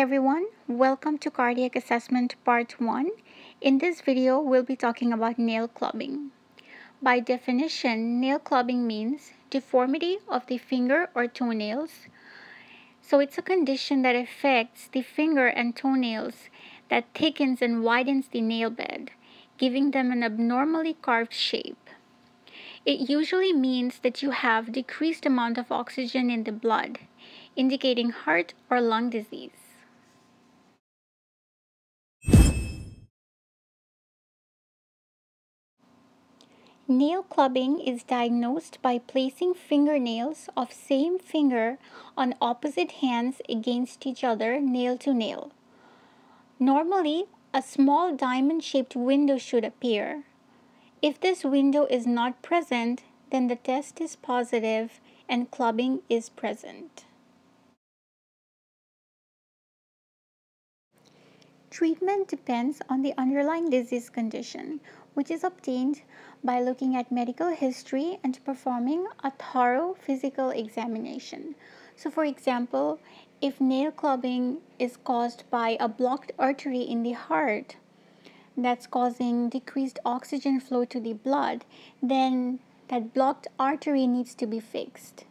everyone, welcome to Cardiac Assessment Part 1. In this video, we'll be talking about nail clubbing. By definition, nail clubbing means deformity of the finger or toenails. So it's a condition that affects the finger and toenails that thickens and widens the nail bed, giving them an abnormally carved shape. It usually means that you have decreased amount of oxygen in the blood, indicating heart or lung disease. Nail clubbing is diagnosed by placing fingernails of same finger on opposite hands against each other nail to nail. Normally, a small diamond-shaped window should appear. If this window is not present, then the test is positive and clubbing is present. Treatment depends on the underlying disease condition, which is obtained by looking at medical history and performing a thorough physical examination. So, for example, if nail clubbing is caused by a blocked artery in the heart that's causing decreased oxygen flow to the blood, then that blocked artery needs to be fixed.